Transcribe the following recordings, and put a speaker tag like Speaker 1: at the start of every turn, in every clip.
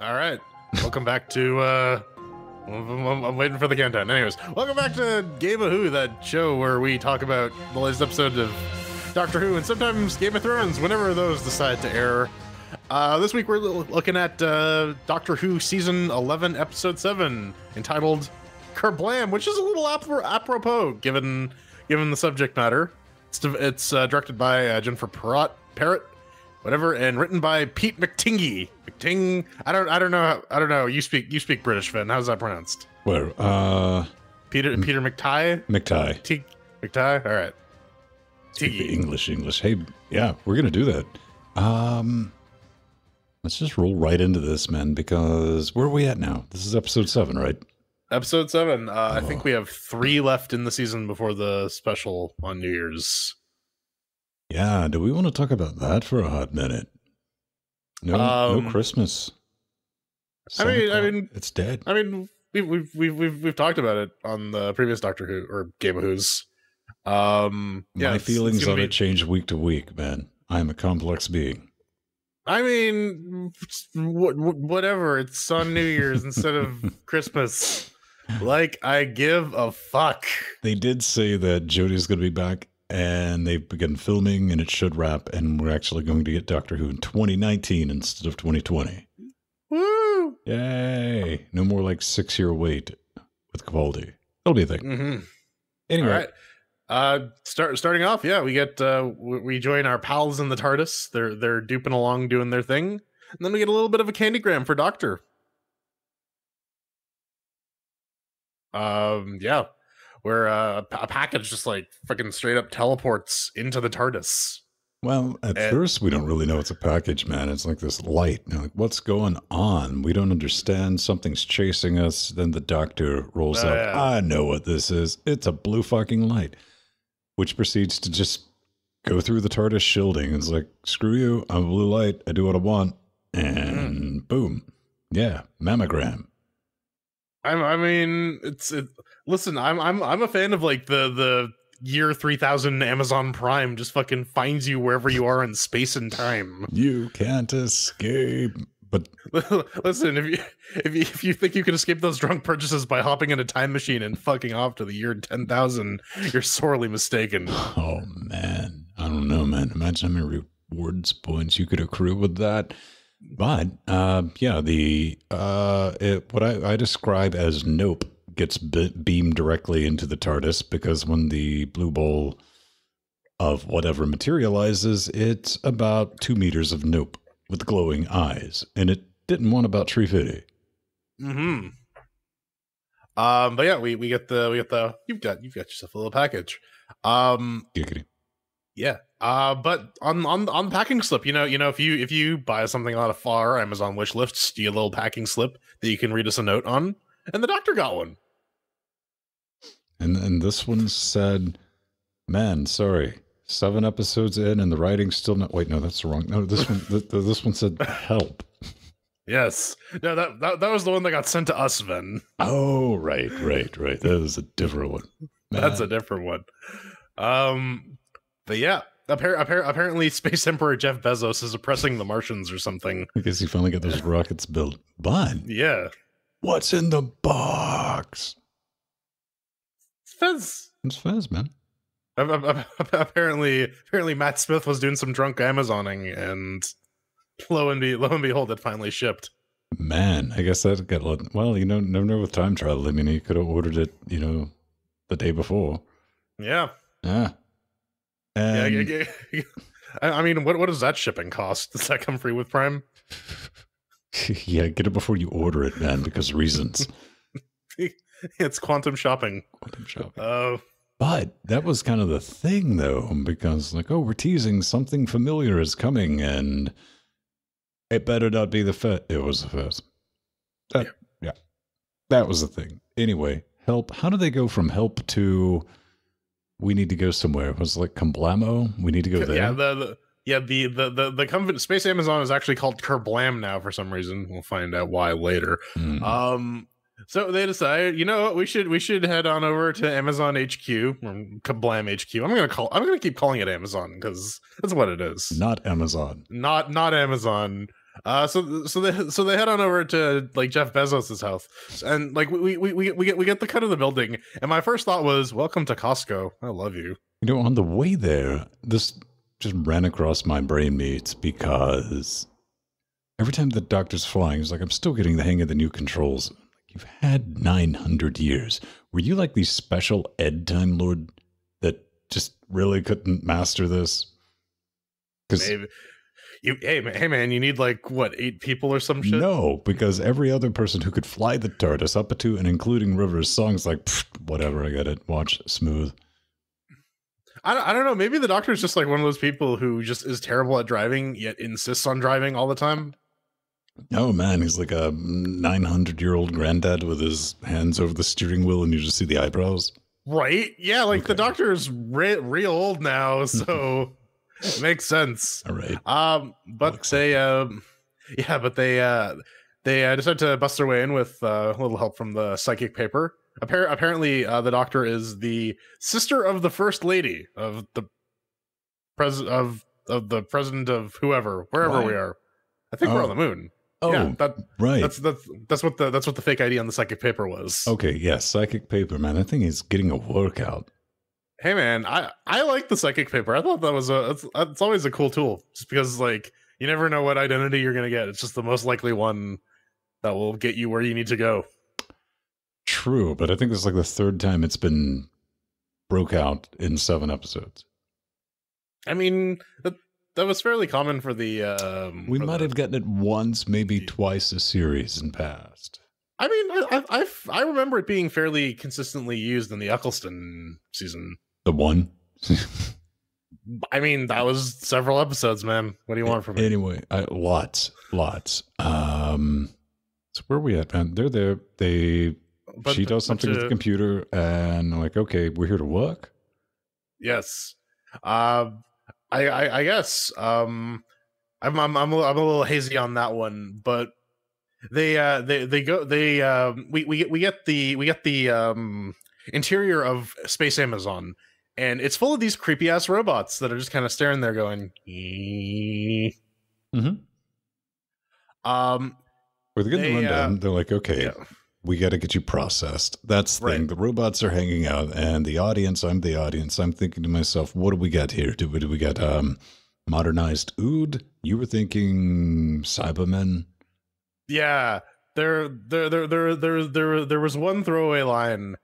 Speaker 1: All right. Welcome back to. uh I'm, I'm- waiting for the countdown. Anyways, welcome back to Game of Who, that show where we talk about the latest episode of Doctor Who and sometimes Game of Thrones, whenever those decide to air. Uh, this week we're looking at uh, Doctor Who season 11, episode 7, entitled Kerblam, which is a little apro- apropos given given the subject matter. It's, it's uh, directed by uh, Jennifer Perrott, Perrott, whatever, and written by Pete McTingy. McTing, I don't, I don't know, how, I don't know. You speak, you speak British, Venn. How's that pronounced?
Speaker 2: Where? Uh,
Speaker 1: Peter, Peter McTighe,
Speaker 2: McTie.
Speaker 1: T. All right.
Speaker 2: Speak the
Speaker 1: Tiggy.
Speaker 2: English, English. Hey, yeah, we're gonna do that. Um, let's just roll right into this, man. Because where are we at now? This is episode seven, right?
Speaker 1: Episode seven. Uh, I think
Speaker 2: Oh.
Speaker 1: we have three left in the season before the special on New Year's.
Speaker 2: Yeah. Do we want to talk about that for a hot minute? No,
Speaker 1: Um,
Speaker 2: no Christmas.
Speaker 1: I mean- I mean-
Speaker 2: it's dead.
Speaker 1: I mean, we've we've we've we've, we've talked about it on the previous Doctor Who or Game of Who's. Um, yeah,
Speaker 2: My
Speaker 1: it's- it's
Speaker 2: feelings
Speaker 1: gonna
Speaker 2: on
Speaker 1: be-
Speaker 2: it change week to week, man. I'm a complex being.
Speaker 1: I mean, wh- wh- whatever. It's on New Year's instead of Christmas. Like, I give a fuck.
Speaker 2: They did say that Jodie's going to be back and they've begun filming and it should wrap and we're actually going to get Doctor Who in 2019 instead of 2020.
Speaker 1: Woo!
Speaker 2: Yay. No more like six year wait with Capaldi. That'll be a thing.
Speaker 1: Mm-hmm.
Speaker 2: Anyway,
Speaker 1: All right. Uh, start starting off. Yeah, we get uh, we, we join our pals in the TARDIS. They're they're duping along, doing their thing, and then we get a little bit of a candygram for Doctor. Um, yeah, where uh, a package just like freaking straight up teleports into the TARDIS.
Speaker 2: well, at
Speaker 1: and-
Speaker 2: first we don't really know it's a package, man. It's like this light. You're like, what's going on? We don't understand. Something's chasing us. Then the doctor rolls
Speaker 1: Oh,
Speaker 2: up.
Speaker 1: yeah.
Speaker 2: I know what this is. It's a blue fucking light, which proceeds to just go through the TARDIS shielding. It's like, screw you. I'm a blue light. I do what I want. And boom. Yeah, mammogram.
Speaker 1: I'm, I mean, it's it. Listen, I'm I'm I'm a fan of like the the year three thousand Amazon Prime just fucking finds you wherever you are in space and time.
Speaker 2: You can't escape. But
Speaker 1: Listen, if you if you if you think you can escape those drunk purchases by hopping in a time machine and fucking off to the year ten thousand, you're sorely mistaken.
Speaker 2: oh man, I don't know, man. Imagine how many rewards points you could accrue with that. But uh, yeah, the uh, it, what I, I describe as nope gets be- beamed directly into the TARDIS because when the blue bowl of whatever materializes, it's about two meters of nope with glowing eyes, and it didn't want about tree fitty.
Speaker 1: Hmm. Um. But yeah, we we get the we get the you've got you've got yourself a little package. Um.
Speaker 2: Giggity.
Speaker 1: Yeah. Uh, but on on on the packing slip, you know, you know, if you if you buy something on a far Amazon wish list, you a little packing slip that you can read us a note on, and the doctor got one.
Speaker 2: And and this one said, "Man, sorry, seven episodes in, and the writing's still not." Wait, no, that's the wrong. No, this one, th- th- this one said, "Help."
Speaker 1: Yes. No, that, that that was the one that got sent to us, Venn.
Speaker 2: Oh, right, right, right. That was a different one.
Speaker 1: That's a different one. Um, but yeah, appar- appar- apparently, Space Emperor Jeff Bezos is oppressing the Martians or something.
Speaker 2: I guess you finally got those rockets built. But
Speaker 1: Yeah,
Speaker 2: what's in the box?
Speaker 1: Fez.
Speaker 2: It's Fez, man.
Speaker 1: ap- ap- ap- Apparently, apparently, Matt Smith was doing some drunk Amazoning, and lo and be lo and behold, it finally shipped.
Speaker 2: Man, I guess that got a lot. Well, you know, never know with time travel. I mean, he could have ordered it, you know, the day before.
Speaker 1: Yeah,
Speaker 2: Yeah.
Speaker 1: yeah.
Speaker 2: And
Speaker 1: yeah, yeah. I I mean, what what does that shipping cost? Does that come free with Prime?
Speaker 2: yeah, get it before you order it, man, because reasons.
Speaker 1: it's quantum shopping.
Speaker 2: Quantum shopping.
Speaker 1: Uh,
Speaker 2: But that was kind of the thing, though, because like, oh, we're teasing something familiar is coming, and it better not be the Fez. It was the Fez. That, yeah. that was the thing. Anyway, help. How do they go from help to we need to go somewhere? It was like Comblamo. We need to go there.
Speaker 1: Yeah, the, the yeah the the the the company Space Amazon is actually called Kerblam now for some reason. We'll find out why later.
Speaker 2: Mm.
Speaker 1: Um, so they decided, you know what, we should we should head on over to Amazon HQ or Kablam HQ. I'm gonna call I'm gonna keep calling it Amazon because that's what it is.
Speaker 2: not Amazon.
Speaker 1: Not not Amazon. Uh, so so they so they head on over to like Jeff Bezos's house, and like we we we we get we get the cut of the building, and my first thought was, "Welcome to Costco. I love you."
Speaker 2: You know, on the way there, this just ran across my brain meats because every time the doctor's flying, it's like I'm still getting the hang of the new controls. You've had 900 years. Were you like the special ed time lord that just really couldn't master this? Because
Speaker 1: You, hey man, hey man, you need like what eight people or some shit?
Speaker 2: no, because every other person who could fly the TARDIS up to and including River Song's like whatever, I got it. Watch smooth.
Speaker 1: I don't, I don't know. Maybe the doctor is just like one of those people who just is terrible at driving yet insists on driving all the time.
Speaker 2: Oh man, he's like a 900 year old granddad with his hands over the steering wheel, and you just see the eyebrows.
Speaker 1: Right? Yeah, like the doctor is re- real old now, so it makes sense.
Speaker 2: All right.
Speaker 1: Um, but
Speaker 2: Looks
Speaker 1: they, um, yeah, but they, uh, they uh, decide to bust their way in with uh, a little help from the psychic paper. Appar- apparently, uh, the doctor is the sister of the first lady of the pres of of the president of whoever, wherever
Speaker 2: Right.
Speaker 1: we are. I think we're
Speaker 2: Oh.
Speaker 1: on the moon.
Speaker 2: Oh,
Speaker 1: yeah, that
Speaker 2: right.
Speaker 1: that's that's that's what the that's what the fake ID on the psychic paper was.
Speaker 2: okay, yes, psychic paper, man. I think he's getting a workout.
Speaker 1: Hey man, I I like the psychic paper. I thought that was a it's, it's always a cool tool, just because like you never know what identity you're gonna get. It's just the most likely one that will get you where you need to go.
Speaker 2: True, but I think this is like the third time it's been broke out in seven episodes.
Speaker 1: I mean that was fairly common for the. Um,
Speaker 2: We
Speaker 1: for
Speaker 2: might
Speaker 1: the-
Speaker 2: have gotten it once, maybe twice a series in past.
Speaker 1: I mean, I, I I I remember it being fairly consistently used in the Eccleston season.
Speaker 2: The one.
Speaker 1: I mean, that was several episodes, man. What do you want from me?
Speaker 2: anyway, I, lots, lots. Um, so where are we at, man? They're there. They
Speaker 1: But-
Speaker 2: she does something with the computer, and like, okay, we're here to work.
Speaker 1: Yes. Um, I, I, I guess. Um, I'm, I'm, I'm, a, I'm a little hazy on that one, but they, uh, they, they go, they, um, we, we get, we get the, we get the, um, interior of Space Amazon, and it's full of these creepy ass robots that are just kind of staring there, going.
Speaker 2: Mm-hmm.
Speaker 1: um,
Speaker 2: We're getting the
Speaker 1: They,
Speaker 2: rundown.
Speaker 1: uh,
Speaker 2: They're like, okay,
Speaker 1: yeah.
Speaker 2: We got to get you processed. That's the thing. The robots are hanging out, and the audience. I'm the audience. I'm thinking to myself, what do we got here? Do we, do we got um, modernized Ood? You were thinking Cybermen.
Speaker 1: Yeah, there, there, there, there, there, there, there was one throwaway line.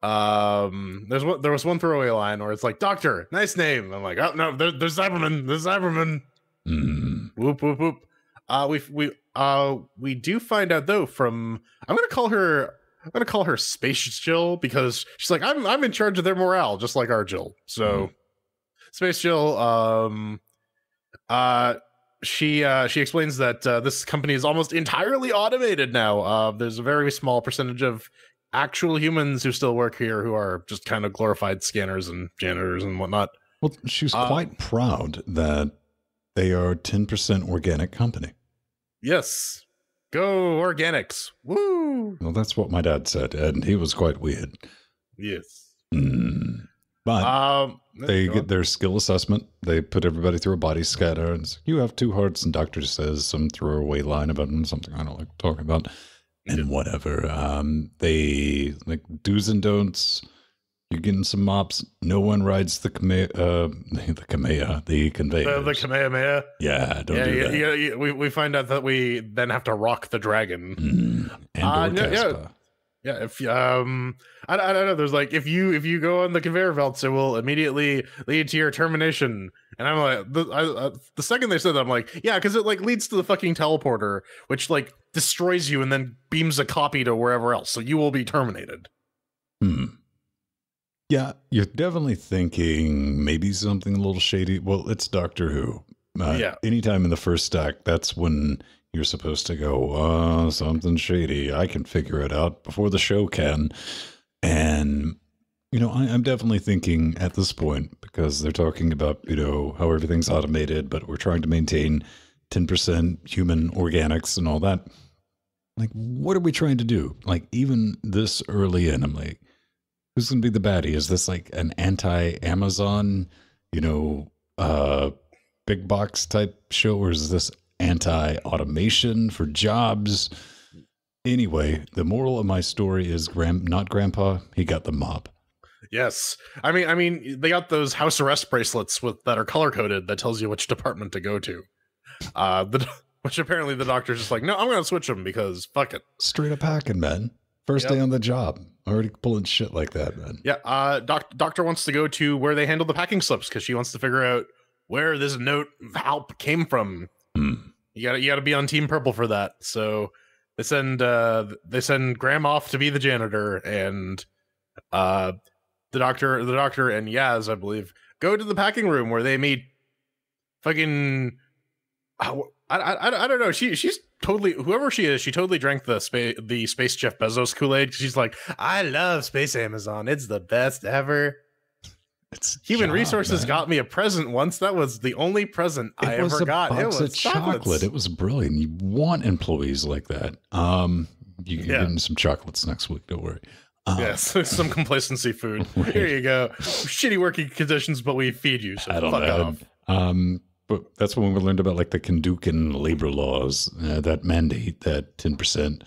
Speaker 1: Um, there's one, there was one throwaway line where it's like, "Doctor, nice name." I'm like, "Oh no, there, there's Cyberman, there's Cyberman."
Speaker 2: Mm.
Speaker 1: Whoop whoop whoop. Uh, we we uh we do find out though from I'm gonna call her I'm gonna call her Space Jill because she's like I'm I'm in charge of their morale just like our Jill. So Space Jill um uh she uh she explains that uh, this company is almost entirely automated now. Uh there's a very small percentage of actual humans who still work here who are just kind of glorified scanners and janitors and whatnot.
Speaker 2: Well, she's
Speaker 1: Uh,
Speaker 2: quite proud that they are 10% organic company.
Speaker 1: Yes. Go organics. Woo!
Speaker 2: Well, that's what my dad said, and he was quite weird.
Speaker 1: Yes.
Speaker 2: Mm. But
Speaker 1: Um,
Speaker 2: they get
Speaker 1: on.
Speaker 2: their skill assessment. They put everybody through a body scatter, and you have two hearts. And doctor says some throwaway line about something I don't like talking about, and
Speaker 1: Yeah.
Speaker 2: whatever. Um, they like do's and don'ts. You're getting some mops. No one rides the Kamea, uh, the Kamea, the conveyor.
Speaker 1: the, the Kamehameha.
Speaker 2: yeah, don't
Speaker 1: Yeah,
Speaker 2: do
Speaker 1: yeah,
Speaker 2: that.
Speaker 1: yeah, yeah, We, we find out that we then have to rock the dragon.
Speaker 2: Mm. And
Speaker 1: Uh, no, yeah. Yeah, if um, I, I don't know. There's like if you if you go on the conveyor belts, it will immediately lead to your termination. And I'm like, the, I, uh, the second they said that, I'm like, yeah, because it like leads to the fucking teleporter, which like destroys you and then beams a copy to wherever else, so you will be terminated.
Speaker 2: Hmm. Yeah, you're definitely thinking maybe something a little shady. Well, it's Doctor Who. Uh,
Speaker 1: Yeah.
Speaker 2: Anytime in the first act, that's when you're supposed to go, uh, something shady. I can figure it out before the show can. And, you know, I, I'm definitely thinking at this point, because they're talking about, you know, how everything's automated, but we're trying to maintain 10% human organics and all that. Like, what are we trying to do? Like, even this early in, I'm like, who's going to be the baddie? Is this like an anti-Amazon, you know, uh, big box type show, or is this anti-automation for jobs. Anyway, the moral of my story is Gram- not grandpa, he got the mob.
Speaker 1: Yes, I mean, I mean, they got those house arrest bracelets with that are color coded that tells you which department to go to. Uh, the which apparently the doctor's just like, no, I'm gonna switch them because fuck it.
Speaker 2: Straight up hacking, man. First
Speaker 1: Yep.
Speaker 2: day on the job. Already pulling shit like that, man.
Speaker 1: Yeah, uh, doc- doctor wants to go to where they handle the packing slips because she wants to figure out where this note of help came from.
Speaker 2: Hmm.
Speaker 1: You gotta, you gotta be on Team Purple for that. So they send, uh, they send Graham off to be the janitor, and uh, the doctor, the doctor, and Yaz, I believe, go to the packing room where they meet fucking. I, I, I, I don't know. She she's totally whoever she is. She totally drank the space the space Jeff Bezos Kool Aid. She's like, I love Space Amazon. It's the best ever.
Speaker 2: It's
Speaker 1: Human
Speaker 2: job,
Speaker 1: Resources
Speaker 2: man.
Speaker 1: got me a present once. That was the only present I
Speaker 2: it was
Speaker 1: ever
Speaker 2: a
Speaker 1: got.
Speaker 2: box
Speaker 1: it was
Speaker 2: of chocolate.
Speaker 1: chocolates.
Speaker 2: It was brilliant. You want employees like that. Um, you can
Speaker 1: Yeah.
Speaker 2: some chocolates next week. Don't worry. Uh,
Speaker 1: Yes, some complacency food.
Speaker 2: Right.
Speaker 1: Here you go. Shitty working conditions, but we feed you. So
Speaker 2: I don't
Speaker 1: fuck
Speaker 2: know.
Speaker 1: off.
Speaker 2: Um, but that's when we learned about like the Kendukan labor laws uh, that mandate that 10%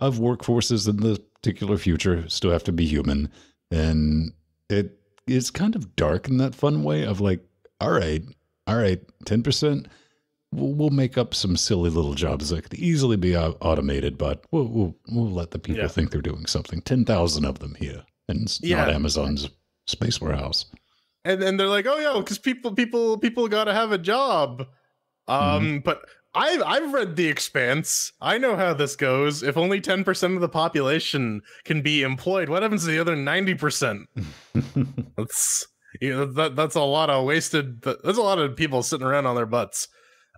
Speaker 2: of workforces in the particular future still have to be human. And it is kind of dark in that fun way of like, all right, all right, 10%. We'll, we'll make up some silly little jobs that could easily be automated, but we'll, we'll, we'll let the people
Speaker 1: Yeah.
Speaker 2: think they're doing something. 10,000 of them here. And it's not Amazon's space warehouse.
Speaker 1: And and they're like, oh yeah, because people people people got to have a job. Um,
Speaker 2: Mm-hmm.
Speaker 1: but I've I've read The Expanse. I know how this goes. If only ten percent of the population can be employed, what happens to the other ninety percent? That's you know, that that's a lot of wasted. There's a lot of people sitting around on their butts.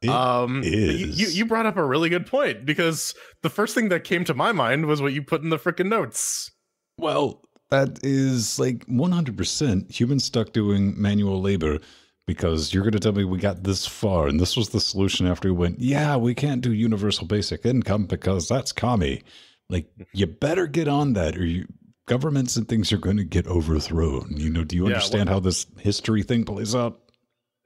Speaker 2: It
Speaker 1: um,
Speaker 2: is.
Speaker 1: You, you brought up a really good point because the first thing that came to my mind was what you put in the freaking notes.
Speaker 2: Well, that is like 100% humans stuck doing manual labor because you're going to tell me we got this far and this was the solution after we went, yeah, we can't do universal basic income because that's commie. Like, you better get on that or you. Governments and things are going to get overthrown. You know, do you
Speaker 1: Yeah,
Speaker 2: understand how this history thing plays out?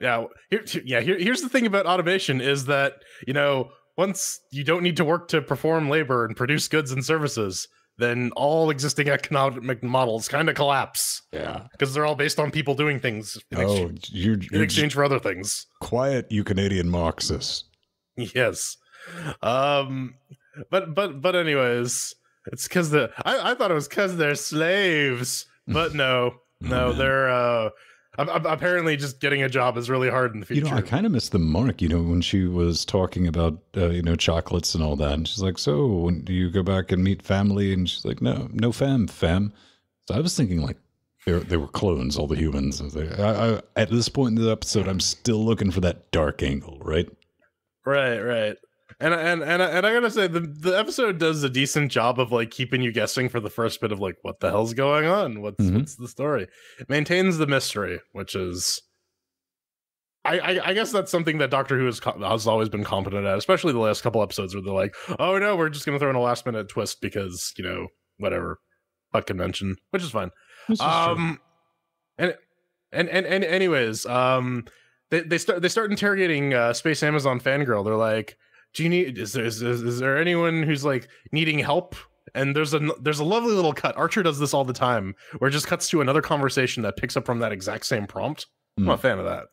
Speaker 1: Yeah, here, yeah. Here, here's the thing about automation is that you know once you don't need to work to perform labor and produce goods and services, then all existing economic models kind of collapse
Speaker 2: Yeah.
Speaker 1: because they're all based on people doing things in,
Speaker 2: Oh,
Speaker 1: exchange,
Speaker 2: you're,
Speaker 1: in exchange for other things.
Speaker 2: quiet, you Canadian Marxists.
Speaker 1: Yes. Um. But but but anyways, it's because the I, I thought it was because they're slaves, but no, no,
Speaker 2: man.
Speaker 1: they're uh. A- a- Apparently, just getting a job is really hard in the future.
Speaker 2: You
Speaker 1: future.
Speaker 2: know, I kind of missed the mark, you know, when she was talking about, uh, you know, chocolates and all that. And she's like, so when do you go back and meet family? And she's like, no, no fam, fam. So I was thinking like they were, they were clones, all the humans. I like, I, I, at this point in the episode, I'm still looking for that dark angle, right?
Speaker 1: Right, right. And and and and I gotta say the the episode does a decent job of like keeping you guessing for the first bit of like what the hell's going on, what's
Speaker 2: Mhm.
Speaker 1: what's the story. It maintains the mystery, which is, I, I I guess that's something that Doctor Who has has always been competent at, especially the last couple episodes where they're like, oh no, we're just gonna throw in a last minute twist because you know whatever, fuck convention, which is fine.
Speaker 2: Is.
Speaker 1: Um, and and and and anyways, um, they they start they start interrogating uh, Space Amazon fangirl. They're like, "Do you need? Is there is, there anyone who's like needing help?" And there's a there's a lovely little cut. Archer does this all the time, where it just cuts to another conversation that picks up from that exact same prompt. I'm a
Speaker 2: Hmm.
Speaker 1: fan of that.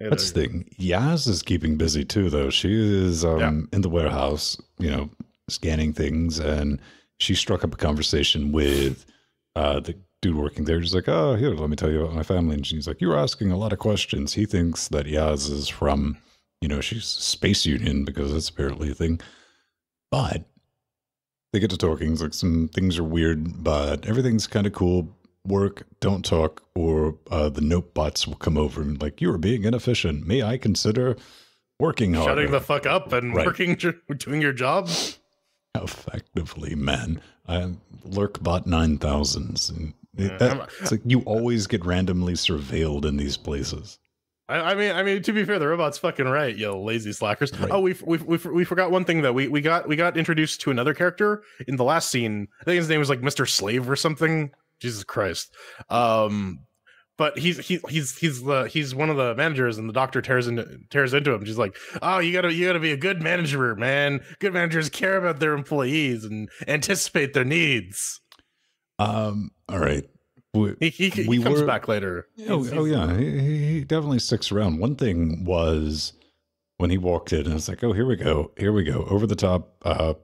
Speaker 1: Yeah,
Speaker 2: That's the thing. Yaz is keeping busy too, though. She is um,
Speaker 1: Yeah.
Speaker 2: in the warehouse, you know, scanning things, and she struck up a conversation with uh, the dude working there. She's like, "Oh, here, let me tell you about my family." And she's like, "You're asking a lot of questions." He thinks that Yaz is from, you know, she's Space Union because that's apparently a thing. But they get to talking. It's like some things are weird, but everything's kind of cool. Work, don't talk, or uh, the note bots will come over and like, you are being inefficient. May I consider working harder?
Speaker 1: shutting the fuck up and
Speaker 2: Right.
Speaker 1: working doing your job.
Speaker 2: effectively, man. I lurk bot nine thousands, and it,
Speaker 1: Yeah,
Speaker 2: that- it's like you always get randomly surveilled in these places.
Speaker 1: I, I mean, I mean, to be fair, the robot's fucking right, you lazy slackers.
Speaker 2: Right.
Speaker 1: Oh, we we we we forgot one thing though. We we got we got introduced to another character in the last scene. I think his name was like Mister Slave or something. Jesus Christ. Um, but he's he, he's he's the he's one of the managers, and the doctor tears into tears into him. She's like, "Oh, you gotta you gotta be a good manager, man. Good managers care about their employees and anticipate their needs."
Speaker 2: Um. All right. We,
Speaker 1: He he, he comes
Speaker 2: were-
Speaker 1: back later.
Speaker 2: oh, oh yeah. He, he definitely sticks around. One thing was when he walked in, and was like, oh, here we go. Here we go. Over the top, uh,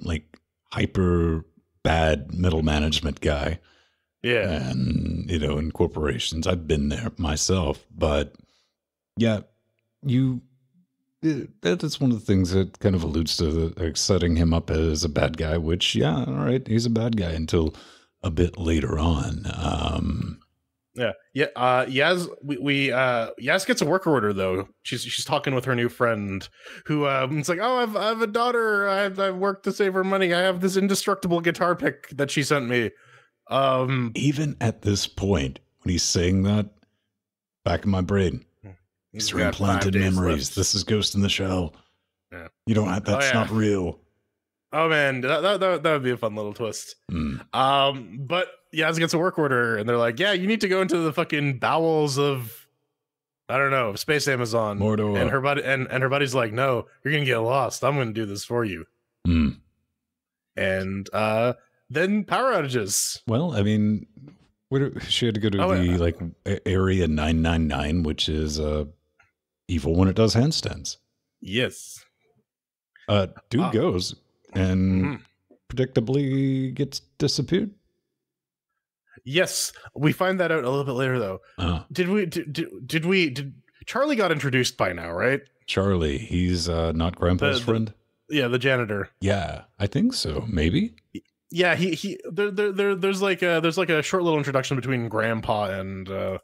Speaker 2: like hyper bad middle management guy.
Speaker 1: yeah.
Speaker 2: and you know in corporations i've been there myself but yeah you it- that is one of the things that kind of alludes to the, like, setting him up as a bad guy which yeah all right he's a bad guy until a bit later on um
Speaker 1: Yeah, yeah. Uh, Yaz, we, we uh, Yaz gets a work order though. She's she's talking with her new friend, who um, it's like, oh, I've I have a daughter. I've I've worked to save her money. I have this indestructible guitar pick that she sent me. Um,
Speaker 2: even at this point when he's saying that back in my brain these are implanted memories
Speaker 1: left.
Speaker 2: this is ghost in the shell
Speaker 1: Yeah.
Speaker 2: you don't have
Speaker 1: Oh,
Speaker 2: that's
Speaker 1: yeah.
Speaker 2: not real
Speaker 1: Oh man, that, that that that would be a fun little twist.
Speaker 2: Mm.
Speaker 1: Um, but Yaz gets a work order, and they're like, yeah, you need to go into the fucking bowels of, I don't know, space Amazon.
Speaker 2: Mordor.
Speaker 1: And her buddy and, and her buddy's like, no, you're gonna get lost. I'm gonna do this for you.
Speaker 2: Mm.
Speaker 1: and uh then power outages
Speaker 2: Well, I mean, where do- she had to go to
Speaker 1: Oh,
Speaker 2: the
Speaker 1: yeah.
Speaker 2: like area nine nine nine, which is uh evil when it does handstands.
Speaker 1: yes
Speaker 2: Uh, dude
Speaker 1: Ah.
Speaker 2: goes and
Speaker 1: Mhm.
Speaker 2: predictably gets disappeared.
Speaker 1: yes we find that out a little bit later though
Speaker 2: Uh,
Speaker 1: did we did, did, did we did charlie got introduced by now right
Speaker 2: Charlie, he's uh, not Grandpa's
Speaker 1: The- the-
Speaker 2: friend.
Speaker 1: yeah the janitor
Speaker 2: Yeah, I think so. Maybe.
Speaker 1: yeah he he there there, there there's like a there's like a short little introduction between grandpa and uh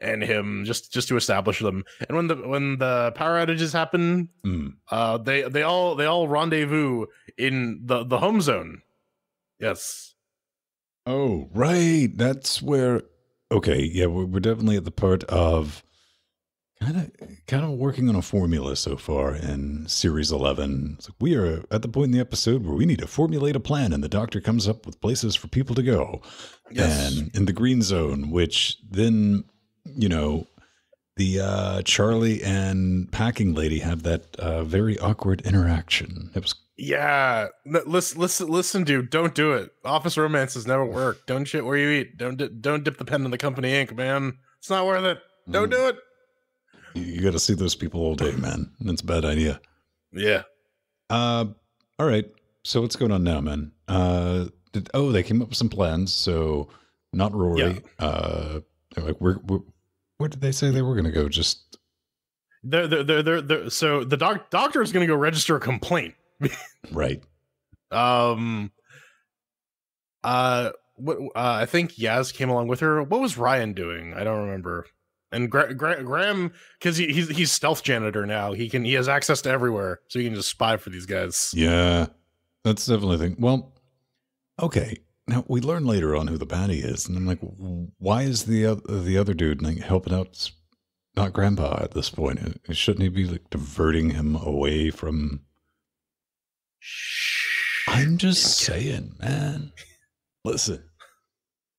Speaker 1: and him just just to establish them and when the when the power outages happen
Speaker 2: Mm.
Speaker 1: uh they they all they all rendezvous in the the home zone yes
Speaker 2: Oh, right. That's where. Okay, yeah, we're, we're definitely at the part of kind of kind of working on a formula so far in series eleven. It's like we are at the point in the episode where we need to formulate a plan, and the doctor comes up with places for people to go.
Speaker 1: yes
Speaker 2: And in the green zone, which then you know. The uh, Charlie and packing lady have that uh, very awkward interaction. It was
Speaker 1: Yeah, listen, listen, listen, dude. Don't do it. Office romances never work. Don't shit where you eat. Don't di- don't dip the pen in the company ink, man. It's not worth it. Don't do it.
Speaker 2: you, you got to see those people all day, man. That's a bad idea.
Speaker 1: Yeah.
Speaker 2: Uh, all right. So what's going on now, man? Uh, did, oh, they came up with some plans. So not Rory.
Speaker 1: Yeah.
Speaker 2: Uh, like we're, we're where did they say they were going to go? Just
Speaker 1: They're, they're, they're, they're, they're- so the doc, doctor is going to go register a complaint.
Speaker 2: right.
Speaker 1: Um, uh, what, uh, I think Yaz came along with her. What was Ryan doing? I don't remember. And Gra- Gra- Graham, because he, he's he's stealth janitor now. He can he has access to everywhere, so he can just spy for these guys.
Speaker 2: Yeah, that's definitely a thing. Well, okay. Now we learn later on who the baddie is, and I'm like, why is the oth- the other dude like helping out? Not Grandpa at this point. Shouldn't he be like diverting him away from? I'm just saying, man. Listen.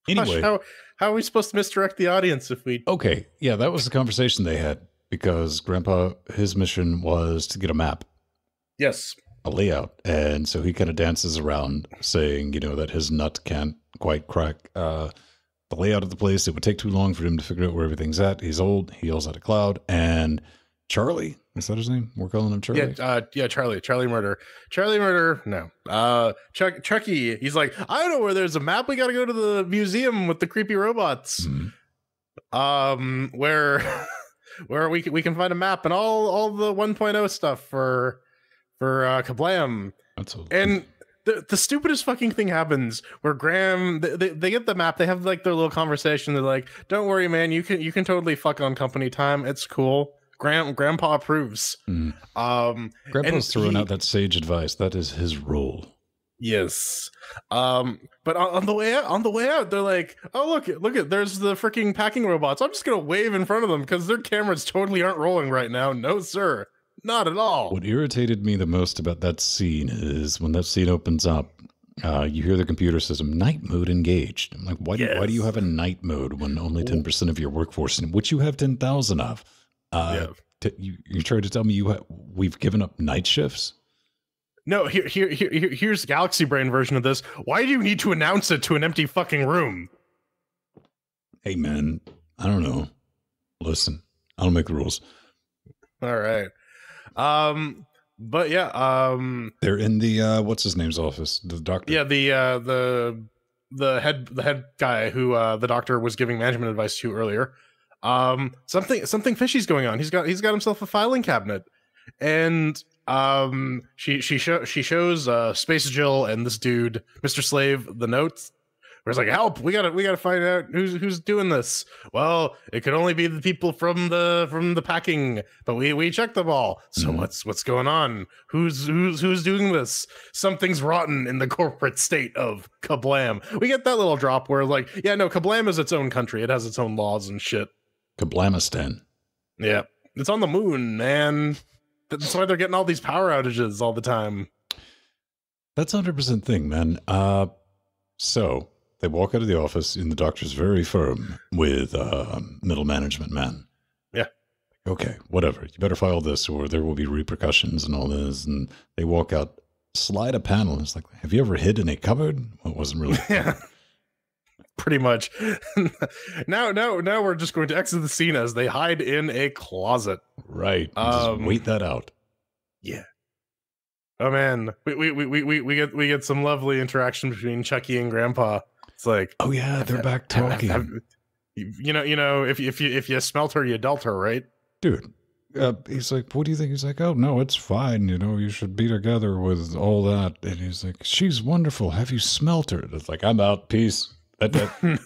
Speaker 2: Anyway,
Speaker 1: how how are we supposed to misdirect the audience if we?
Speaker 2: okay, yeah, that was the conversation they had because Grandpa, his mission was to get a map,
Speaker 1: Yes.
Speaker 2: A layout, and so he kind of dances around saying, you know, that his nut can't quite crack uh, the layout of the place. It would take too long for him to figure out where everything's at. He's old. He yells at a cloud, and Charlie is that his name? We're calling him Charlie.
Speaker 1: Yeah, uh, yeah, Charlie, Charlie Murder, Charlie Murder. No, uh, Chuck, Chucky. He's like, I don't know where there's a map. We got to go to the museum with the creepy robots.
Speaker 2: Mhm.
Speaker 1: Um, where, where we can we can find a map and all all the 1.0 stuff for for uh, Kablam.
Speaker 2: That's a,
Speaker 1: And the the stupidest fucking thing happens where Graham they, they, they get the map. They have like their little conversation. They're like, "Don't worry, man. You can you can totally fuck on company time. It's cool." Graham Grandpa approves.
Speaker 2: Mhm.
Speaker 1: Um,
Speaker 2: Grandpa's throwing
Speaker 1: he-
Speaker 2: out that sage advice. That is his role.
Speaker 1: Yes. Um, but on, on the way out, on the way out, they're like, "Oh look, look at there's the freaking packing robots. I'm just gonna wave in front of them because their cameras totally aren't rolling right now. No, sir, not at all.
Speaker 2: What irritated me the most about that scene is when that scene opens up, uh, you hear the computer system night mode engaged. I'm like, why do, why do you have a night mode when only 10% of your workforce, which you have 10,000 of? Uh,
Speaker 1: Yeah.
Speaker 2: you, you're trying to tell me you ha- we've given up night shifts?
Speaker 1: No, here, here, here, here- here's Galaxy Brain version of this. Why do you need to announce it to an empty fucking room?
Speaker 2: Hey, man, I don't know. Listen, I don't make the rules.
Speaker 1: All right. Um, but yeah, um,
Speaker 2: They're in the, uh, what's his name's office? The doctor.
Speaker 1: yeah, the uh, the the head the head guy who uh, the doctor was giving management advice to earlier. Um, something something fishy's going on. He's got he's got himself a filing cabinet, and um, she she show she shows uh Space Jill and this dude Mister Slave the notes. Where it's like, help! We gotta we gotta find out who's who's doing this. Well, it could only be the people from the from the packing, but we we checked them all. So
Speaker 2: Mhm.
Speaker 1: what's what's going on? Who's who's who's doing this? Something's rotten in the corporate state of Kablam. We get that little drop where like, yeah, no, Kablam is its own country. It has its own laws and shit.
Speaker 2: Kablamistan.
Speaker 1: Yeah, it's on the moon, man. That's why they're getting all these power outages all the time.
Speaker 2: That's 100% thing, man. Uh, so they walk out of the office, and the doctor's very firm with uh, middle management man.
Speaker 1: Yeah.
Speaker 2: Okay, whatever. You better file this, or there will be repercussions and all this. And they walk out, slide a panel. And it's like, have you ever hid in a cupboard? Well, it wasn't really.
Speaker 1: Yeah. Pretty much. now, now, now we're just going to exit the scene as they hide in a closet.
Speaker 2: right.
Speaker 1: Um,
Speaker 2: just wait that out. Yeah.
Speaker 1: Oh man, we we, we, we, we we get we get some lovely interaction between Chucky and Grandpa. It's like
Speaker 2: Oh yeah, they're back talking,
Speaker 1: have- you know, you know, if you- if you if you smelt her, you dealt her, right?
Speaker 2: dude. Uh, he's like, "What do you think?" He's like, "Oh no, it's fine. You know, you should be together with all that." And he's like, "She's wonderful. Have you smelt her?" It's like, "I'm out. Peace." That, that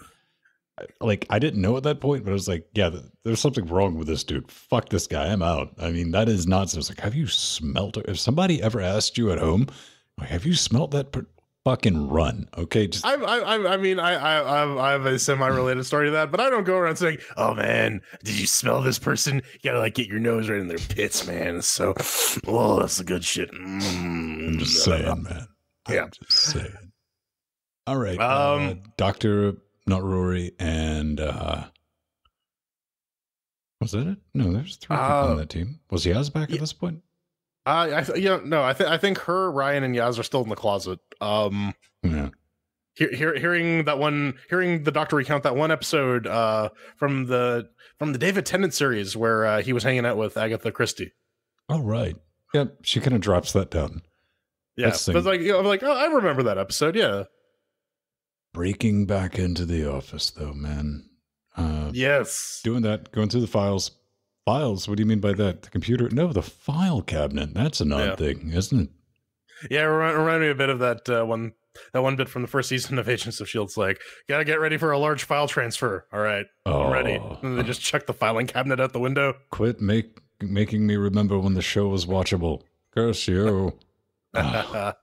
Speaker 2: like I didn't know at that point, but I was like, "Yeah, there's something wrong with this dude. Fuck this guy. I'm out." I mean, that is nonsense. Like, have you smelt her? If somebody ever asked you at home, like, "Have you smelt that?" Per-? Fucking run, okay? Just
Speaker 1: I, I, I- I mean, I, I, I've- a semi-related story to that, but I don't go around saying, "Oh man, did you smell this person?" You gotta like get your nose right in their pits, man. So, oh, that's the good shit. Mm.
Speaker 2: I'm just saying, man.
Speaker 1: Yeah.
Speaker 2: I'm just saying. All right.
Speaker 1: Um,
Speaker 2: uh, Doctor, not Rory, and uh was that it? No, there's three people
Speaker 1: Uh,
Speaker 2: on that team. Was he Yaz back
Speaker 1: yeah.
Speaker 2: at this point?
Speaker 1: I, I, th- you know, no, I think I think her, Ryan, and Yaz are still in the closet. Um,
Speaker 2: Yeah.
Speaker 1: hear, hear, hearing that one, hearing the doctor recount that one episode uh, from the from the David Tennant series where uh, he was hanging out with Agatha Christie.
Speaker 2: Oh right. Yep. She kind of drops that down.
Speaker 1: Yeah,
Speaker 2: That's
Speaker 1: but like, you know, I'm like, oh, I remember that episode. Yeah,
Speaker 2: Breaking back into the office though, man. Uh
Speaker 1: yes,
Speaker 2: doing that, going through the files. Files? What do you mean by that? The computer? No, the file cabinet. That's an odd
Speaker 1: Yeah.
Speaker 2: thing, isn't it?
Speaker 1: yeah. Remind, remind me a bit of that uh, one. That one bit from the first season of Agents of Shield's like, gotta get ready for a large file transfer. All right, I'm ready.
Speaker 2: Oh.
Speaker 1: And they just chuck the filing cabinet out the window.
Speaker 2: Quit make making me remember when the show was watchable. Curse you. Ah.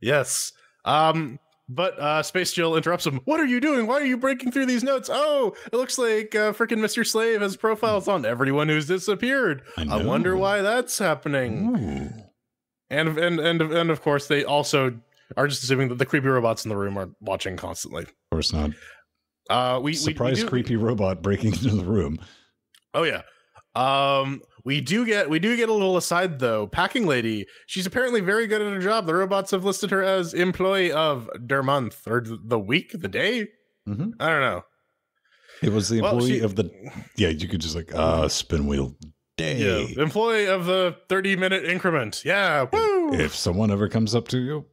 Speaker 1: yes. Um, but uh, Space Jill interrupts him. What are you doing? Why are you breaking through these notes? Oh, it looks like uh, freaking Mr. Slave has profiles on everyone who's disappeared.
Speaker 2: I,
Speaker 1: I wonder why that's happening.
Speaker 2: Ooh.
Speaker 1: And and and and of course, they also are just assuming that the creepy robots in the room are watching constantly.
Speaker 2: Of course not.
Speaker 1: Uh, we we- we
Speaker 2: Surprise creepy robot breaking into the room.
Speaker 1: Oh yeah. Um, we do get we do get a little aside though. Packing lady, she's apparently very good at her job. The robots have listed her as employee of der month or the week, the day.
Speaker 2: Mm-hmm.
Speaker 1: I don't know.
Speaker 2: It was the
Speaker 1: Well,
Speaker 2: employee
Speaker 1: she-
Speaker 2: of the. Yeah, you could just like uh spin wheel day.
Speaker 1: Yeah, employee of the thirty minute increment. Yeah, woo.
Speaker 2: If someone ever comes up to you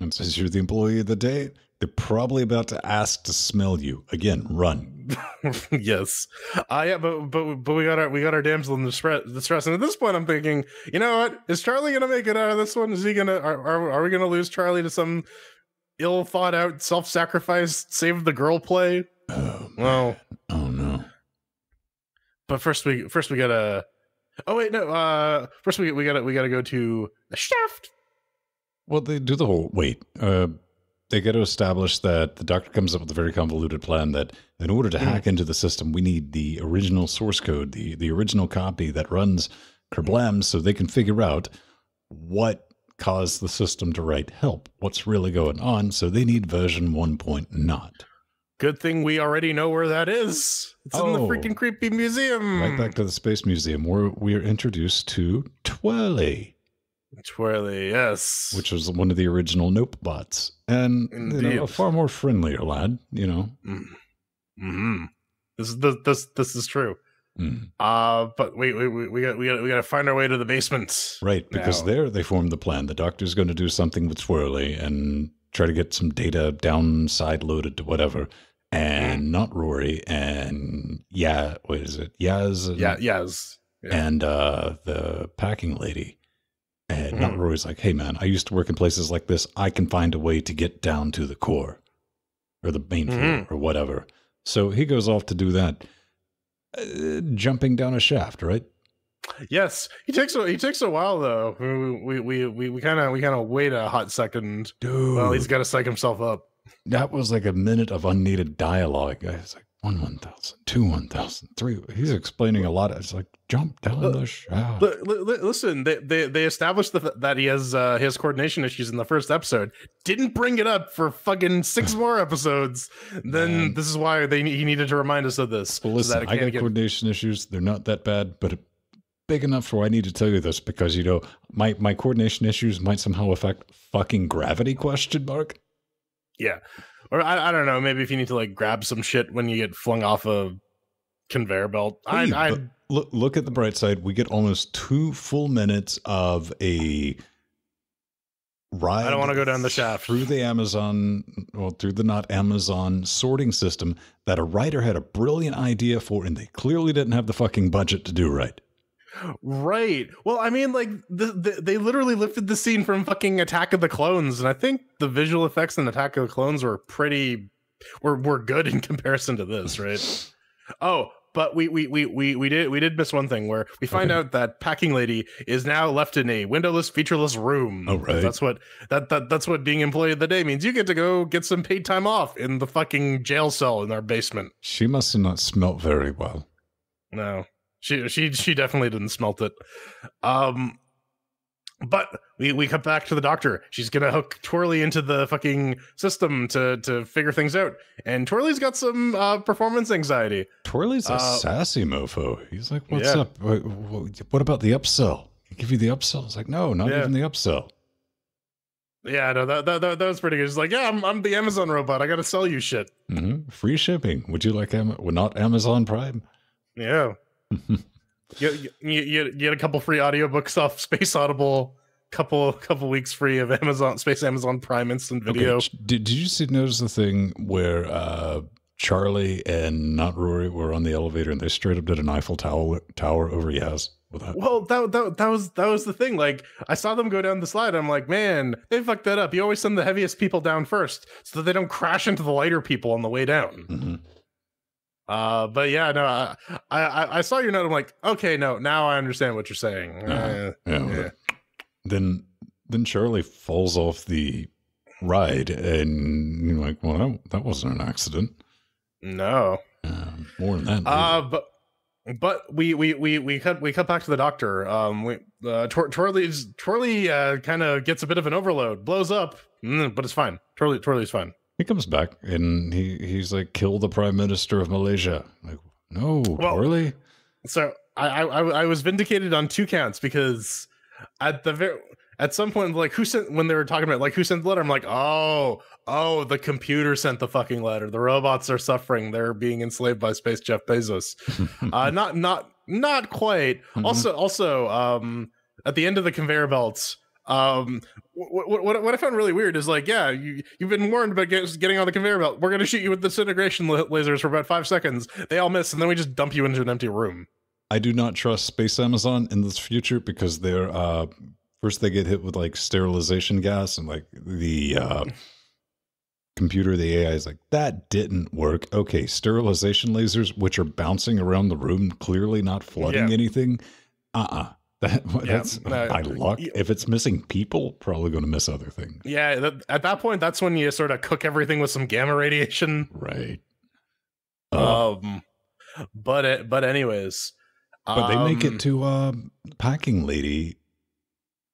Speaker 2: and says you're the employee of the day, they're probably about to ask to smell you. Again, run.
Speaker 1: yes. Uh yeah, but but but we got our we got our damsel in distress, distress. And at this point I'm thinking, you know what? Is Charlie gonna make it out of this one? Is he gonna are are, are we gonna lose Charlie to some ill thought out self sacrifice save the girl play?
Speaker 2: Oh,
Speaker 1: Well,
Speaker 2: oh no.
Speaker 1: but first we first we gotta Oh wait, no, uh first we we gotta we gotta go to the shaft.
Speaker 2: Well, they do the whole wait. Uh, they got to establish that the doctor comes up with a very convoluted plan that in order to
Speaker 1: Mhm.
Speaker 2: hack into the system, we need the original source code, the the original copy that runs Kerblam, so they can figure out what caused the system to write help. What's really going on? So they need version 1. Point not.
Speaker 1: Good thing we already know where that is. It's in the
Speaker 2: Oh.
Speaker 1: freaking creepy museum.
Speaker 2: Right back to the Space Museum, where we are introduced to Twirly,
Speaker 1: Twirly, yes.
Speaker 2: which was one of the original Nope bots. And you know, a far more friendlier lad, you know.
Speaker 1: Mm-hmm. This is this this this is true.
Speaker 2: Mm.
Speaker 1: Uh but wait, wait, wait we got we got we got to find our way to the basement.
Speaker 2: Right, because
Speaker 1: Now-
Speaker 2: there they formed the plan. The doctor's going to do something with Twirly and try to get some data downside loaded to whatever. And not Rory and yeah, what is it? Yaz and,
Speaker 1: Yeah, yes. Yeah.
Speaker 2: and uh the packing lady. And not
Speaker 1: Mhm.
Speaker 2: Rory's like, hey man, I used to work in places like this. I can find a way to get down to the core or the main floor
Speaker 1: Mhm.
Speaker 2: or whatever. So he goes off to do that. Uh, jumping down a shaft, right?
Speaker 1: Yes, he takes a he takes a while though. We we we we kind of we kind of wait a hot second.
Speaker 2: Dude.
Speaker 1: Well, he's got to psych himself up.
Speaker 2: That was like a minute of unneeded dialogue. It's like one one thousand, two one thousand, three. He's explaining a lot. It's like jump down
Speaker 1: Look,
Speaker 2: the shaft.
Speaker 1: Li- li- listen, they they they established the, that he has uh, his coordination issues in the first episode. Didn't bring it up for fucking six more episodes. Then
Speaker 2: Man.
Speaker 1: this is why they he needed to remind us of this.
Speaker 2: Well,
Speaker 1: so
Speaker 2: listen,
Speaker 1: that
Speaker 2: I got
Speaker 1: get-
Speaker 2: coordination issues. They're not that bad, but big enough for I need to tell you this because you know my my coordination issues might somehow affect fucking gravity? Question mark.
Speaker 1: Yeah. Or I, I don't know, maybe if you need to like grab some shit when you get flung off a conveyor belt. I,
Speaker 2: Hey,
Speaker 1: I
Speaker 2: look look at the bright side. We get almost two full minutes of a ride.
Speaker 1: I don't wanna go down the shaft.
Speaker 2: through the Amazon, well, through the not Amazon sorting system that a writer had a brilliant idea for, and they clearly didn't have the fucking budget to do right.
Speaker 1: Right. Well, I mean, like the, the, they literally lifted the scene from fucking Attack of the Clones, and I think the visual effects in Attack of the Clones were pretty were were good in comparison to this, right? oh. But we, we we we we did we did miss one thing where we find
Speaker 2: Okay.
Speaker 1: out that packing lady is now left in a windowless, featureless room.
Speaker 2: Oh, right.
Speaker 1: That's what that, that that's what being employee of the day means. You get to go get some paid time off in the fucking jail cell in our basement.
Speaker 2: She must have not smelt very well.
Speaker 1: No, she she she definitely didn't smelt it. Um, but we we cut back to the doctor. She's gonna hook Twirly into the fucking system to to figure things out, and Twirly's got some uh, performance anxiety.
Speaker 2: Twirly's a
Speaker 1: Uh,
Speaker 2: sassy mofo. He's like, "What's
Speaker 1: Yeah.
Speaker 2: up? What, what about the upsell? I give you the upsell." It's like, "No, not
Speaker 1: Yeah.
Speaker 2: even the upsell."
Speaker 1: Yeah, no, that that, that, that was pretty good. She's like, yeah, I'm I'm the Amazon robot. I gotta sell you shit.
Speaker 2: hmm Free shipping. Would you like Am- well, not Amazon Prime?
Speaker 1: Yeah, you, you, you, get a couple free audiobooks off Space Audible. Couple couple weeks free of Amazon Space Amazon Prime instant video.
Speaker 2: Okay, Did, did you see notice the thing where uh, Charlie and not Rory were on the elevator and they straight up did an Eiffel Tower tower over Yaz? That?
Speaker 1: Well, that, that that was that was the thing. Like, I saw them go down the slide. I'm like, man, they fucked that up. You always send the heaviest people down first, so that they don't crash into the lighter people on the way down.
Speaker 2: hmm
Speaker 1: Uh, but yeah, no, I, I I saw your note. I'm like, okay, no, now I understand what you're saying. Uh,
Speaker 2: Yeah.
Speaker 1: yeah.
Speaker 2: Then then Charlie falls off the ride and you're like, well, that, that wasn't an accident.
Speaker 1: no,
Speaker 2: Uh, more than that.
Speaker 1: uh, but but we we we we cut we cut back to the doctor. Um, we uh, Tor- Twirly's Twirly uh kind of gets a bit of an overload, blows up, mm, but it's fine. Twirly Twirly's fine.
Speaker 2: He comes back and he he's like, kill the prime minister of Malaysia. Like, no,
Speaker 1: Well-
Speaker 2: Charlie.
Speaker 1: So I, I I was vindicated on two counts because at the very at some point like who sent when they were talking about like who sent the letter I'm like oh oh the computer sent the fucking letter the robots are suffering they're being enslaved by space Jeff Bezos uh not not not quite
Speaker 2: Mhm.
Speaker 1: also also um at the end of the conveyor belts um what, what, what I found really weird is like yeah you you've been warned about get, getting on the conveyor belt we're gonna shoot you with disintegration lasers for about five seconds they all miss and then we just dump you into an empty room
Speaker 2: I do not trust Space Amazon in this future because they're uh first they get hit with like sterilization gas and like the uh computer the AI is like that didn't work. Okay, sterilization lasers which are bouncing around the room clearly not flooding
Speaker 1: Yeah.
Speaker 2: anything. Uh-uh. That,
Speaker 1: Yeah,
Speaker 2: that's
Speaker 1: no,
Speaker 2: by luck. If it's missing people, probably going to miss other things.
Speaker 1: Yeah, that, at that point, that's when you sort of cook everything with some gamma radiation.
Speaker 2: Right. Uh,
Speaker 1: Um, but it, but anyways,
Speaker 2: but they make
Speaker 1: um,
Speaker 2: it to um packing lady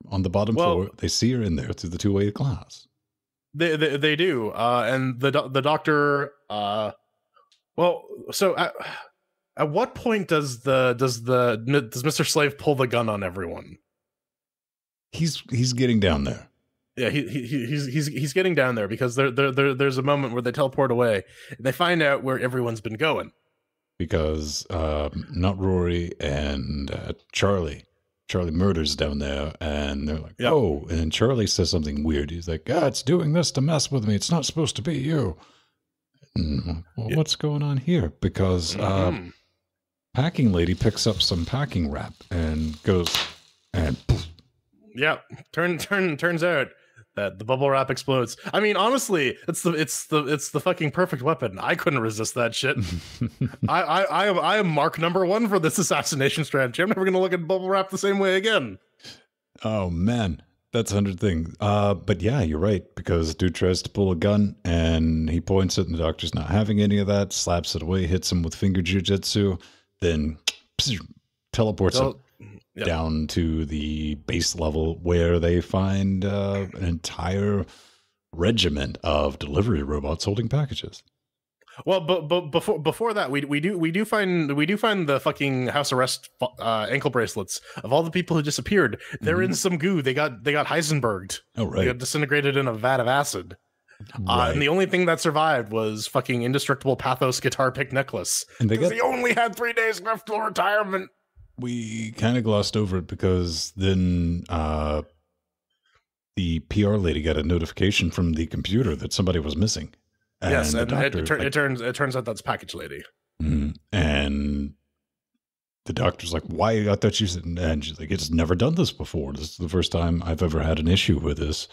Speaker 2: on the bottom
Speaker 1: Well-
Speaker 2: floor. They see her in there through the two way glass.
Speaker 1: They they, they do. Uh, and the the doctor. Uh, well, so at, at what point does the does the does Mister Slave pull the gun on everyone?
Speaker 2: He's he's getting down there.
Speaker 1: Yeah, he, he he- he's he's he's getting down there because there, there there there's a moment where they teleport away. And they find out where everyone's been going.
Speaker 2: because um, not Rory and uh, Charlie. Charlie murders down there, and they're like,
Speaker 1: Yep.
Speaker 2: "Oh!" And Charlie says something weird. He's like, "Ah, it's doing this to mess with me. It's not supposed to be you." Well,
Speaker 1: Yeah.
Speaker 2: what's going on here? Because uh,
Speaker 1: Mhm.
Speaker 2: Packing lady picks up some packing wrap and goes, and poof,
Speaker 1: Yeah, turn turn turns out that the bubble wrap explodes. I mean, honestly, it's the it's the it's the fucking perfect weapon. I couldn't resist that shit. I I I am I am mark number one for this assassination strategy. I'm never gonna look at bubble wrap the same way again.
Speaker 2: oh man, that's a hundred thing. Uh, but yeah, you're right because dude tries to pull a gun and he points it, and the doctor's not having any of that. Slaps it away, hits him with finger jujitsu, then teleports
Speaker 1: So, yeah.
Speaker 2: down to the base level where they find uh, an entire regiment of delivery robots holding packages.
Speaker 1: well, but but before before that, we we do we do find we do find the fucking house arrest uh, ankle bracelets of all the people who disappeared. They're in some goo. They got they got Heisenberged.
Speaker 2: Oh
Speaker 1: They
Speaker 2: right,
Speaker 1: got disintegrated in a vat of acid. Uh, and the only thing that survived was fucking indestructible pathos guitar pick necklace.
Speaker 2: and they got
Speaker 1: he only had three days left till retirement.
Speaker 2: we kind of glossed over it because then uh, the PR lady got a notification from the computer that somebody was missing.
Speaker 1: yes, and it,
Speaker 2: doctor,
Speaker 1: it, tur-
Speaker 2: like,
Speaker 1: it turns it turns out that's package lady.
Speaker 2: mhm. and the doctor's like, "Why? I thought you said." And she's like, "It's never done this before. This is the first time I've ever had an issue with this."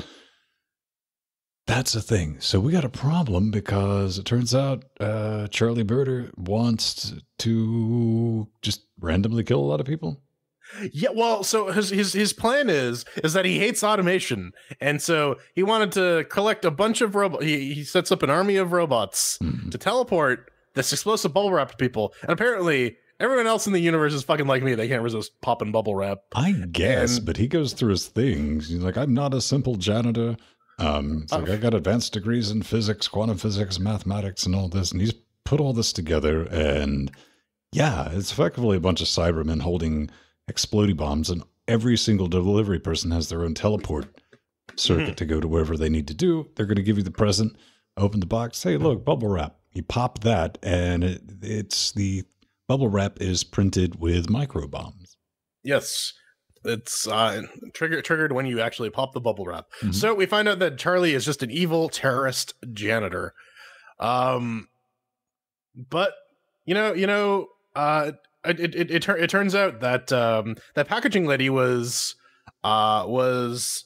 Speaker 2: That's the thing. So we got a problem because it turns out uh, Charlie Birder wants to just randomly kill a lot of people.
Speaker 1: Yeah, well, so his his his plan is is that he hates automation, and so he wanted to collect a bunch of robots. He, he sets up an army of robots
Speaker 2: Mhm.
Speaker 1: to teleport this explosive bubble wrap to people, and apparently everyone else in the universe is fucking like me. They can't resist popping bubble wrap.
Speaker 2: I guess,
Speaker 1: And-
Speaker 2: but he goes through his things. He's like, I'm not a simple janitor. Um, it's like
Speaker 1: Uh,
Speaker 2: I got advanced degrees in physics, quantum physics, mathematics, and all this. And he's put all this together. And yeah, it's effectively a bunch of Cybermen holding explodey bombs, and every single delivery person has their own teleport circuit to go to wherever they need to do. They're going to give you the present. Open the box. Hey, look, bubble wrap. You pop that, and it, it's the bubble wrap is printed with micro bombs.
Speaker 1: Yes. It's uh trigger triggered when you actually pop the bubble wrap.
Speaker 2: Mhm.
Speaker 1: So we find out that Charlie is just an evil terrorist janitor. Um but you know, you know, uh it it it, it, it turns out that um that packaging lady was uh was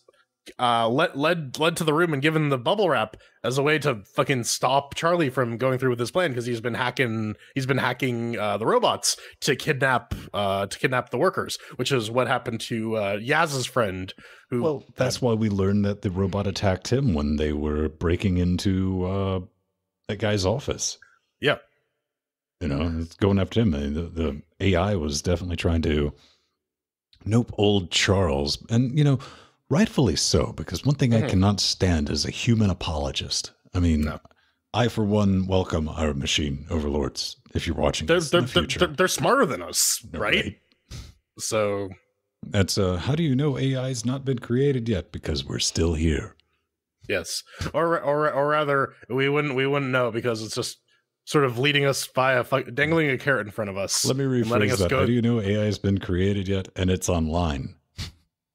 Speaker 1: uh led led led to the room and given the bubble wrap as a way to fucking stop Charlie from going through with his plan because he's been hacking he's been hacking uh the robots to kidnap uh to kidnap the workers, which is what happened to uh Yaz's friend who
Speaker 2: Well, that's why we learned that the robot attacked him when they were breaking into uh, that guy's office.
Speaker 1: Yeah.
Speaker 2: You know, it's going after him. The, the AI was definitely trying to nope old Charles. And, you know, rightfully so, because one thing I
Speaker 1: Mhm.
Speaker 2: cannot stand is a human apologist. I mean,
Speaker 1: No.
Speaker 2: I, for one, welcome our machine overlords if you're watching
Speaker 1: they're
Speaker 2: this
Speaker 1: they're,
Speaker 2: in the
Speaker 1: they're,
Speaker 2: future.
Speaker 1: they're, smarter than us,
Speaker 2: No,
Speaker 1: right? So
Speaker 2: That's uh, how do you know AI's not been created yet? Because we're still here.
Speaker 1: yes, or or or rather, we wouldn't we wouldn't know because it's just sort of leading us by a dangling a carrot in front of us.
Speaker 2: Let me
Speaker 1: letting
Speaker 2: rephrase
Speaker 1: us
Speaker 2: that.
Speaker 1: go-
Speaker 2: How do you know AI has been created yet? And it's online.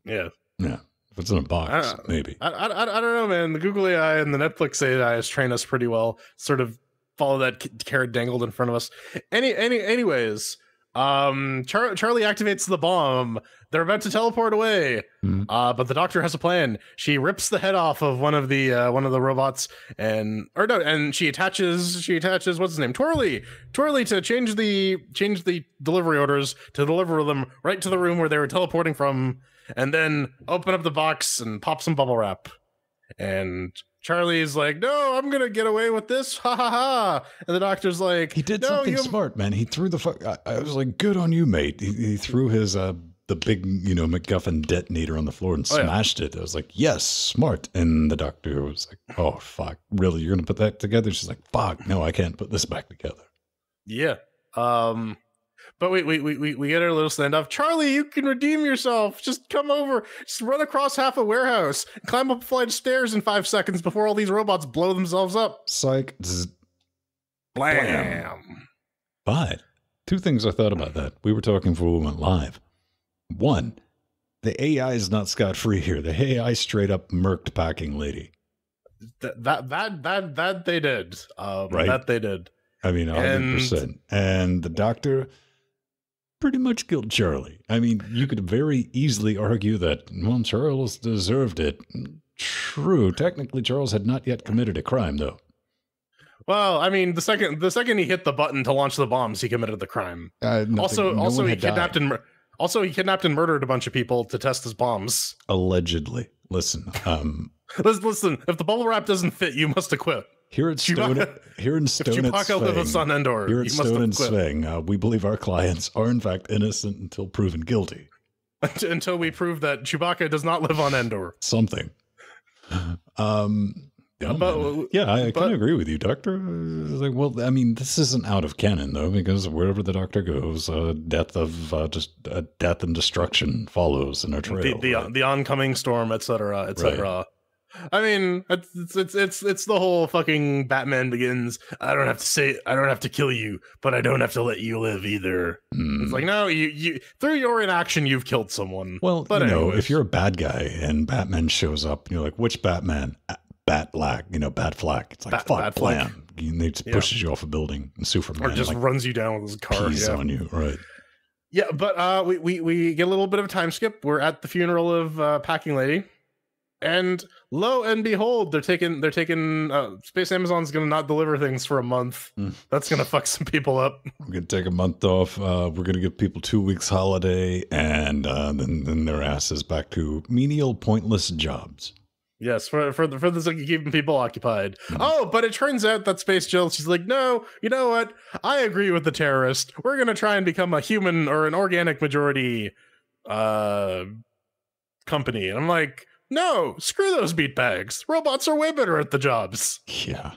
Speaker 1: Yeah,
Speaker 2: Yeah. If it's in a box,
Speaker 1: Uh,
Speaker 2: maybe.
Speaker 1: I, I I I don't know, man. The Google AI and the Netflix AI has trained us pretty well. Sort of follow that carrot dangled in front of us. Any any anyways. Um, Char- Charlie activates the bomb. They're about to teleport away.
Speaker 2: Mhm.
Speaker 1: Uh, but the doctor has a plan. She rips the head off of one of the uh, one of the robots, and or no, and she attaches she attaches what's his name, Twirly, Twirly to change the change the delivery orders to deliver them right to the room where they were teleporting from, and then open up the box and pop some bubble wrap. And Charlie's like, "No, I'm gonna get away with this, ha ha ha!" And the doctor's like,
Speaker 2: He did
Speaker 1: "No,
Speaker 2: something smart, man. He threw the fuck. I, I was like, good on you, mate. He, he threw his uh the big, you know, MacGuffin detonator on the floor and
Speaker 1: Oh, yeah.
Speaker 2: smashed it. I was like, yes, smart. And the doctor was like, oh, fuck. Really? You're going to put that together? She's like, fuck. No, I can't put this back together.
Speaker 1: Yeah. Um but wait, we we we we get our little standoff. Charlie, you can redeem yourself. Just come over. Just run across half a warehouse. Climb up a flight of stairs in five seconds before all these robots blow themselves up.
Speaker 2: Psych. Zzz.
Speaker 1: Blam.
Speaker 2: But two things I thought about that. We were talking before we went live. One, the AI is not scot free here. The AI straight up murked packing lady.
Speaker 1: Th- that that that that they did. Um
Speaker 2: Right.
Speaker 1: that they did.
Speaker 2: I mean, 100%. And, the doctor pretty much killed Charlie. I mean, you could very easily argue that, well, Charles deserved it. True. Technically, Charles had not yet committed a crime, though.
Speaker 1: Well, I mean, the second the second he hit the button to launch the bombs, he committed the crime.
Speaker 2: Uh, nothing-
Speaker 1: also,
Speaker 2: no
Speaker 1: also he kidnapped
Speaker 2: died.
Speaker 1: and also he kidnapped and murdered a bunch of people to test his bombs.
Speaker 2: Allegedly. Listen, um,
Speaker 1: Listen, listen, if the bubble wrap doesn't fit, you must acquit.
Speaker 2: Here at Stone,
Speaker 1: Chewbacca-
Speaker 2: here in
Speaker 1: If
Speaker 2: Stone at
Speaker 1: Chewbacca lives on Endor,
Speaker 2: Here
Speaker 1: you
Speaker 2: at
Speaker 1: must
Speaker 2: Stone and
Speaker 1: acquit.
Speaker 2: Uh, we believe our clients are in fact innocent until proven guilty.
Speaker 1: until we prove that Chewbacca does not live on Endor.
Speaker 2: Something. Um. yeah,
Speaker 1: But-
Speaker 2: yeah, I, I
Speaker 1: but-
Speaker 2: kind of agree with you, Doctor. Like, well, I mean, this isn't out of canon though, because wherever the Doctor goes, uh, death of uh, just uh, death and destruction follows in our trail.
Speaker 1: the the,
Speaker 2: right?
Speaker 1: the oncoming storm, etc., etc. I mean, it's, it's it's it's the whole fucking Batman begins. I don't have to say, I don't have to kill you, but I don't have to let you live either.
Speaker 2: Hmm.
Speaker 1: It's like no, you you through your inaction, you've killed someone.
Speaker 2: Well,
Speaker 1: But
Speaker 2: you know, if you're a bad guy and Batman shows up, and you're like, which Batman? Bat Black, you know, Bat Flack. It's like,
Speaker 1: Bat-
Speaker 2: fuck, blam. And
Speaker 1: Yeah.
Speaker 2: pushes you off a building, and Superman
Speaker 1: or just
Speaker 2: like,
Speaker 1: runs you down with his car.
Speaker 2: pees
Speaker 1: Yeah.
Speaker 2: on you, right?
Speaker 1: Yeah, but uh, we, we we get a little bit of a time skip. We're at the funeral of uh, Packing Lady, and lo and behold, they're taking they're taking uh, Space Amazon's gonna not deliver things for a month.
Speaker 2: Mm.
Speaker 1: That's gonna fuck some people up.
Speaker 2: We're gonna take a month off. Uh, we're gonna give people two weeks holiday, and uh, then then their asses back to menial, pointless jobs.
Speaker 1: Yes, for for the, for the sake of keeping people occupied.
Speaker 2: Mhm.
Speaker 1: Oh, but it turns out that Space Jill, she's like, no, you know what? I agree with the terrorist. We're gonna try and become a human or an organic majority uh company. And I'm like, no, screw those beat bags. Robots are way better at the jobs.
Speaker 2: Yeah.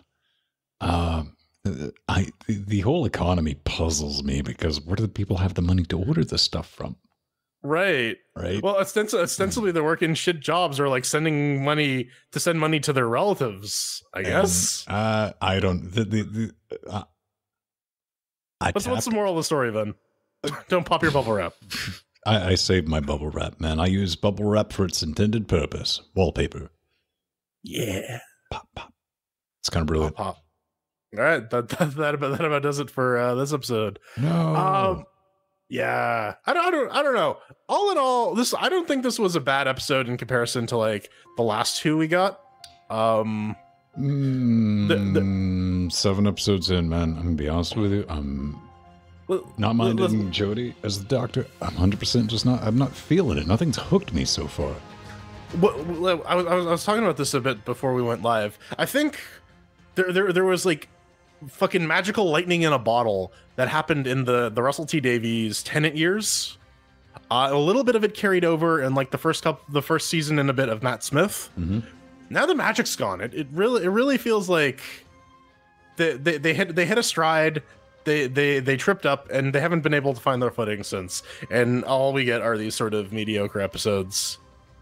Speaker 2: Um, uh, I the, the whole economy puzzles me because where do the people have the money to order this stuff from?
Speaker 1: Right.
Speaker 2: Right.
Speaker 1: Well, ostens- ostensibly, they're working shit jobs or like sending money to send money to their relatives. I
Speaker 2: And,
Speaker 1: guess.
Speaker 2: uh, I don't. The the, the uh, I
Speaker 1: What's, what's the moral of the story then? Don't pop your bubble wrap.
Speaker 2: I, I saved my bubble wrap, man. I use bubble wrap for its intended purpose. Wallpaper.
Speaker 1: Yeah.
Speaker 2: Pop pop. It's kind of brilliant.
Speaker 1: Pop, pop. All right, that that, that about that about does it for uh, this episode.
Speaker 2: No.
Speaker 1: Um, yeah, I don't, I don't, I don't know. All in all, this I don't think this was a bad episode in comparison to like the last two we got. Um,
Speaker 2: Mm,
Speaker 1: the-
Speaker 2: seven episodes in, man. I'm gonna be honest with you. I'm
Speaker 1: l-
Speaker 2: not minding
Speaker 1: listen-
Speaker 2: Jodie as the doctor. I'm 100 percent just not. I'm not feeling it. Nothing's hooked me so far.
Speaker 1: What- I, was, I was talking about this a bit before we went live. I think there there there was like fucking magical lightning in a bottle that happened in the the Russell T Davies Tennant years. Uh, a little bit of it carried over in like the first couple, the first season, and a bit of Matt Smith.
Speaker 2: Mhm.
Speaker 1: Now the magic's gone. It it really it really feels like they they, they hit they hit a stride. They, they they tripped up and they haven't been able to find their footing since. And all we get are these sort of mediocre episodes.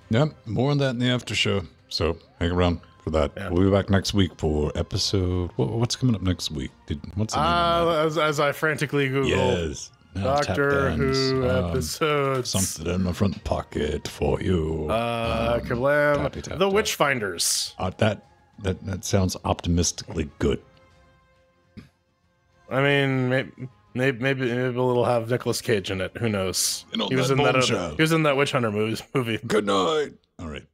Speaker 2: Yep. More on that in the after show. So hang around for that.
Speaker 1: Yeah.
Speaker 2: We'll be back next week for episode. What, what's coming up next week? Did what's the
Speaker 1: Uh, as, as I frantically? Google
Speaker 2: Yes. Now
Speaker 1: Doctor. Who
Speaker 2: Um,
Speaker 1: episodes.
Speaker 2: Something in my front pocket for you.
Speaker 1: Uh,
Speaker 2: Um,
Speaker 1: kablam.
Speaker 2: tappy tap
Speaker 1: the
Speaker 2: tap.
Speaker 1: Witchfinders.
Speaker 2: Uh, that that that sounds optimistically good.
Speaker 1: I mean, maybe, maybe maybe it'll have Nicolas Cage in it. Who knows? He was in that. he was in that Witch Hunter movie. movie.
Speaker 2: Good night. All right.